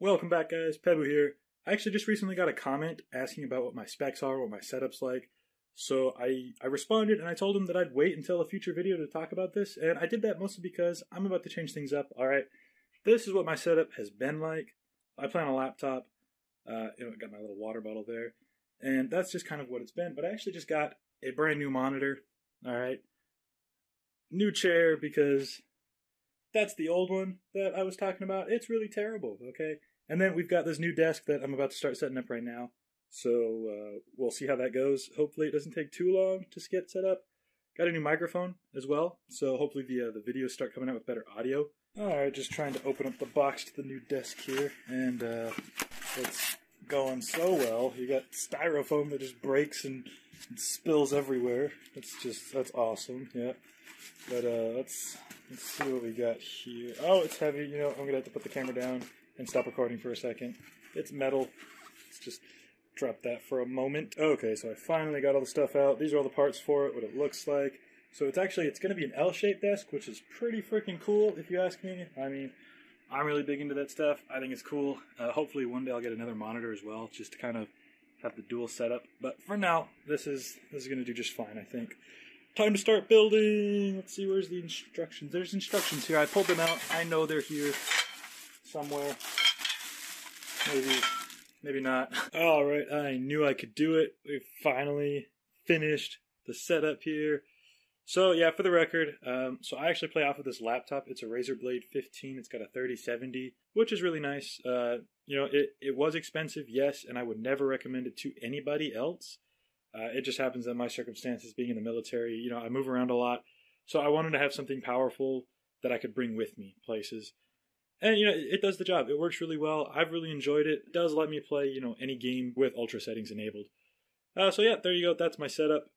Welcome back, guys. Pebbu here. I actually just recently got a comment asking about what my specs are, what my setup's like. So I, I responded and I told him that I'd wait until a future video to talk about this, and I did that mostly because I'm about to change things up. Alright, this is what my setup has been like. I play on a laptop. Uh, you know, got my little water bottle there. And that's just kind of what it's been. But I actually just got a brand new monitor. Alright. New chair because that's the old one that I was talking about. It's really terrible, okay? And then we've got this new desk that I'm about to start setting up right now. So uh, we'll see how that goes. Hopefully, it doesn't take too long to get set up. Got a new microphone as well, so hopefully the uh, the videos start coming out with better audio. All right, just trying to open up the box to the new desk here, and uh, it's going so well. You got styrofoam that just breaks and, and spills everywhere. That's just that's awesome. Yeah, but uh, let's let's see what we got here. Oh, it's heavy. You know, I'm gonna have to put the camera down and stop recording for a second. It's metal. Let's just drop that for a moment. Okay, so I finally got all the stuff out. These are all the parts for it, what it looks like. So it's actually, it's to be an L-shaped desk, which is pretty freaking cool, if you ask me. I mean, I'm really big into that stuff. I think it's cool. Uh, hopefully one day I'll get another monitor as well, just to kind of have the dual setup. But for now, this is this is to do just fine, I think. Time to start building. Let's see, where's the instructions? There's instructions here. I pulled them out. I know they're here somewhere. Maybe, maybe not. All right, I knew I could do it. We finally finished the setup here. So yeah, for the record, um, so I actually play off of this laptop. It's a Razer Blade 15. It's got a 3070, which is really nice. Uh, you know, it, it was expensive, yes, and I would never recommend it to anybody else. Uh, it just happens that my circumstances, being in the military, you know, I move around a lot, so I wanted to have something powerful that I could bring with me places. And you know, it, it does the job. It works really well. I've really enjoyed it. It does let me play, you know, any game with ultra settings enabled. Uh, so yeah, there you go. That's my setup.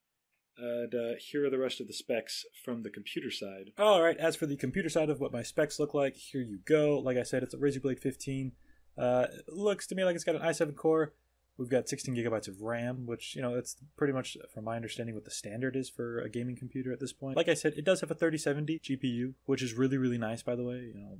And uh, here are the rest of the specs from the computer side. All right, as for the computer side of what my specs look like, here you go. Like I said, it's a Razer Blade 15. Uh, looks to me like it's got an i7 core. We've got 16 gigabytes of RAM, which, you know, that's pretty much, from my understanding, what the standard is for a gaming computer at this point. Like I said, it does have a 3070 GPU, which is really, really nice, by the way. You know,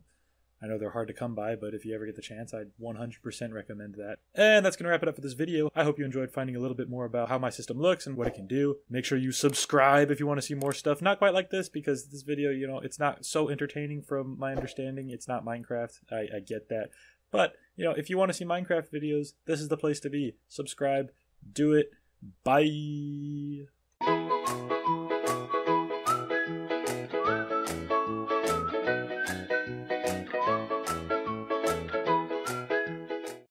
I know they're hard to come by, but if you ever get the chance, I'd 100% recommend that. And that's going to wrap it up for this video. I hope you enjoyed finding a little bit more about how my system looks and what it can do. Make sure you subscribe if you want to see more stuff. Not quite like this, because this video, you know, it's not so entertaining from my understanding. It's not Minecraft. I, I get that. But, you know, if you want to see Minecraft videos, this is the place to be. Subscribe. Do it. Bye.